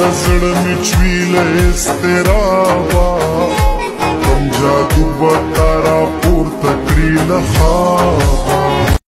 د زړه می چویله استرابا کوم جادو وتا را پورته کړی له خوابه